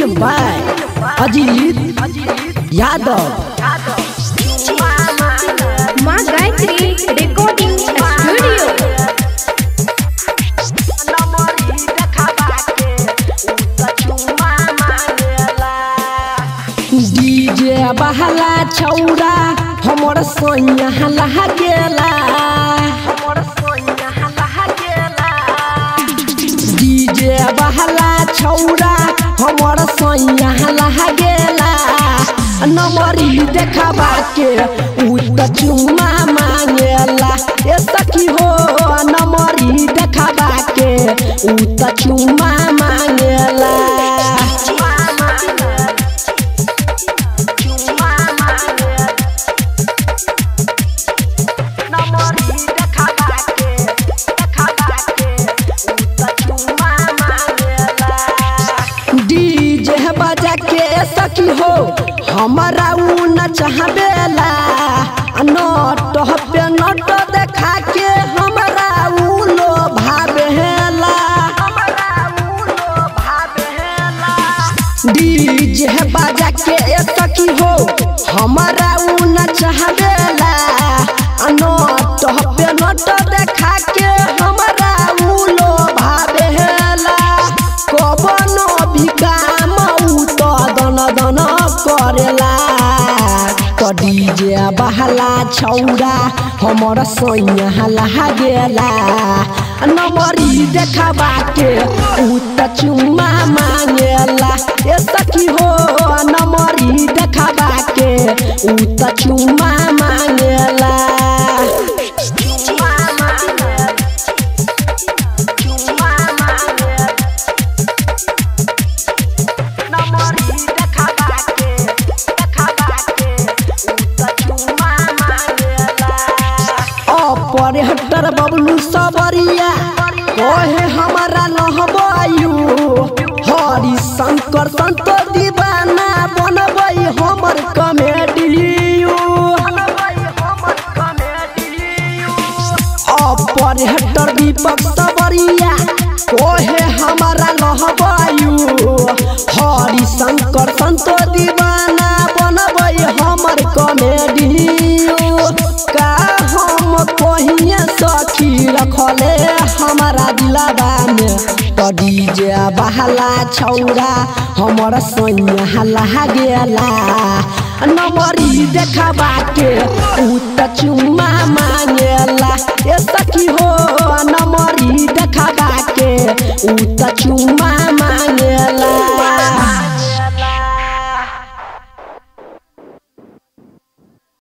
Singing by Ajit Yadav माँ Gayatri recording studio DJ बहला छौरा हमर सोइया लहा गेला डीजे बहला छौरा हमर सोइया लहा गेला नमरी देखाबा के उ चुम्मा मांगेला ए सखी हो नमरी देखाबा के उ त सखी हो हमारा ऊ न चाहबेला। नट पे नट देखा के हमारा ऊ लो भावेला डीजे बजा के बहला छौरा हमर सोइया लहा गेला नमरी देखाबा के चुम्मा मांगेला ए हो नमरी देखाबा के उ त चुम्मा ऑपरेटर बबलू सबरिया, कहे हमारा नहबायू हरि शंकर, संत दीवाना बनबै हमर कमेडियू ऑपरेटर दीपक सबरिया, कहे हमारा नहबायू डीजे बहला, छौरा, हमर सोइया लहा नमरी देखा त चुम्मा मांगेला। ए सखी हो, नमरी देखा त चुम्मा